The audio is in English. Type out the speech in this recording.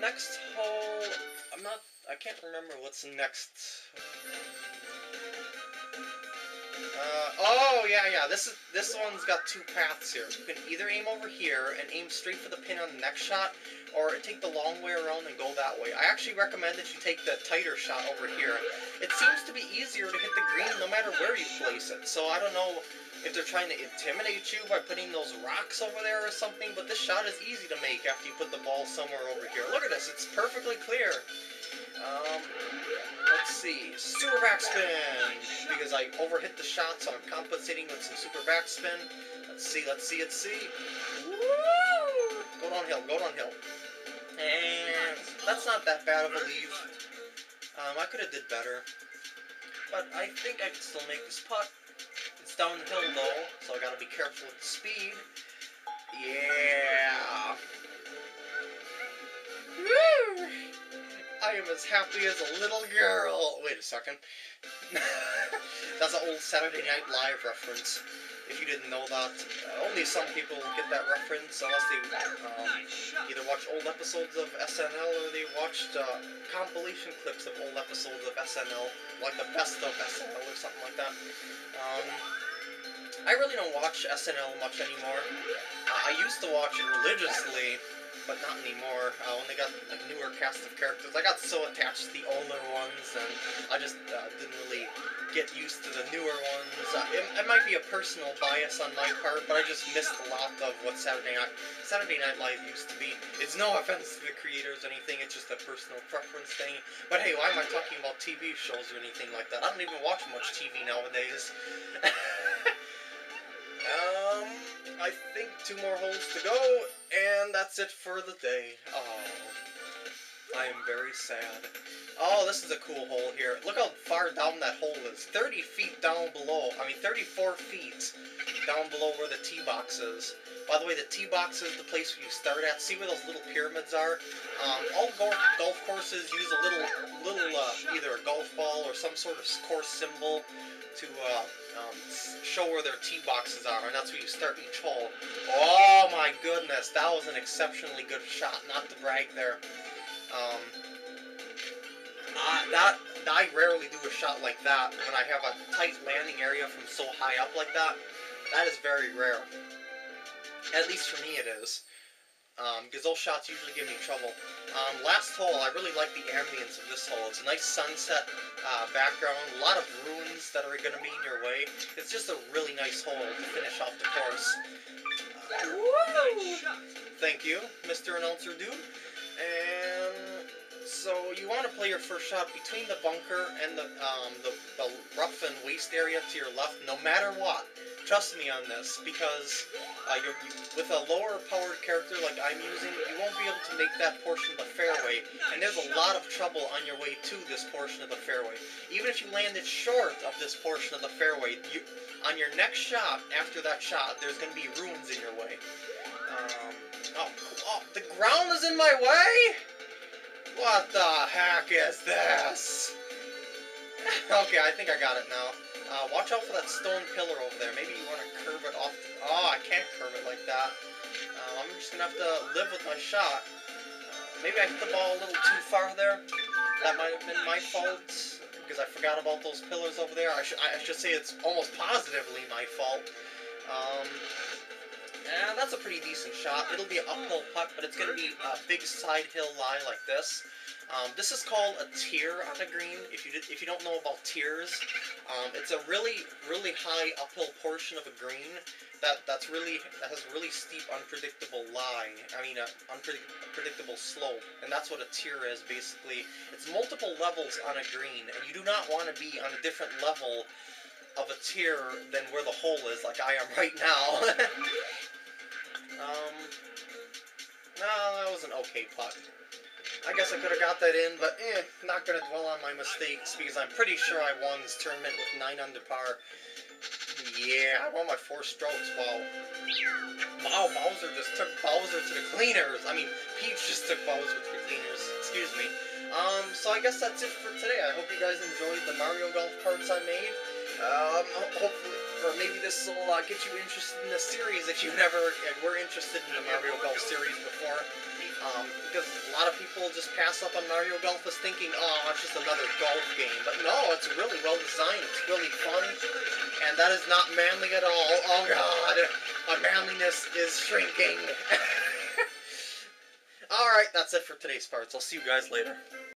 next hole, I'm not, I can't remember what's next. Uh, oh yeah, yeah. This is this one's got two paths here. You can either aim over here and aim straight for the pin on the next shot, or take the long way around and go that way. I actually recommend that you take the tighter shot over here. It seems to be easier to hit the green no matter where you place it. So I don't know if they're trying to intimidate you by putting those rocks over there or something, but this shot is easy to make after you put the ball somewhere over here. Look at this, it's perfectly clear. Um, let's see, super backspin, because I overhit the shot, so I'm compensating with some super backspin. Let's see, let's see, let's see. Woo! Go downhill, go downhill. And that's not that bad of a leave. Um, I could have did better. But I think I can still make this putt. It's downhill though, so I gotta be careful with the speed. Yeah. Am as happy as a little girl. Wait a second. That's an old Saturday Night Live reference. If you didn't know that, uh, only some people get that reference unless they um, either watch old episodes of SNL or they watched uh, compilation clips of old episodes of SNL, like the best of SNL or something like that. Um, I really don't watch SNL much anymore. Uh, I used to watch it religiously, but not anymore. I only got a newer cast of characters, I got so attached to the older ones, and I just uh, didn't really get used to the newer ones. Uh, it, it, might be a personal bias on my part, but I just missed a lot of what Saturday Night Saturday Night Live used to be. It's no offense to the creators or anything; it's just a personal preference thing. But hey, why am I talking about TV shows or anything like that? I don't even watch much TV nowadays. I think two more holes to go, and that's it for the day. I am very sad. Oh, this is a cool hole here. Look how far down that hole is. 30 feet down below. I mean, 34 feet down below where the tee box is. By the way, the tee box is the place where you start at. See where those little pyramids are? Um, all golf courses use a little, little uh, either a golf ball or some sort of course symbol to uh, um, show where their tee boxes are, and that's where you start each hole. Oh my goodness, that was an exceptionally good shot. Not to brag there. Um, uh, that I rarely do a shot like that when I have a tight landing area from so high up like that. That is very rare. At least for me it is. Because um, those shots usually give me trouble. Um, last hole, I really like the ambience of this hole. It's a nice sunset uh, background, a lot of ruins that are going to be in your way. It's just a really nice hole to finish off the course. Uh, Thank you, Mr. Announcer Dude. And so you want to play your first shot between the bunker and the, um, the, the rough and waste area to your left, no matter what. Trust me on this, because uh, you, with a lower powered character like I'm using, you won't be able to make that portion of the fairway, and there's a lot of trouble on your way to this portion of the fairway. Even if you landed short of this portion of the fairway, you, on your next shot, after that shot, there's going to be ruins in your way. Um, oh, oh, the ground is in my way? What the heck is this? okay, I think I got it now. Uh, watch out for that stone pillar over there. Maybe you want to curve it off. oh, I can't curve it like that. Uh, I'm just going to have to live with my shot. Uh, maybe I hit the ball a little too far there. That might have been my fault because I forgot about those pillars over there. I, should I should say it's almost positively my fault. Um, that's a pretty decent shot. It'll be an uphill putt, but it's going to be a big side hill lie like this. Um, this is called a tier on a green. If you did, if you don't know about tiers, um, it's a really really high uphill portion of a green that that's really that has a really steep unpredictable lie. I mean, an unpredictable slope, and that's what a tier is basically. It's multiple levels on a green, and you do not want to be on a different level of a tier than where the hole is, like I am right now. Um, no, that was an okay putt. I guess I could have got that in, but eh, not going to dwell on my mistakes because I'm pretty sure I won this tournament with 9 under par. Yeah, I won my four strokes. Wow. Wow, Bowser just took Bowser to the cleaners. I mean, Peach just took Bowser to the cleaners. Excuse me. Um, so I guess that's it for today. I hope you guys enjoyed the Mario Golf cards I made. Um, hopefully, or maybe this will uh, get you interested in the series if you never uh, were interested in the Mario Golf series before. Um, because a lot of people just pass up on Mario Golf as thinking, oh, it's just another golf game. But no, it's really well designed. It's really fun. And that is not manly at all. Oh, God. My manliness is shrinking. Alright, that's it for today's parts. I'll see you guys later.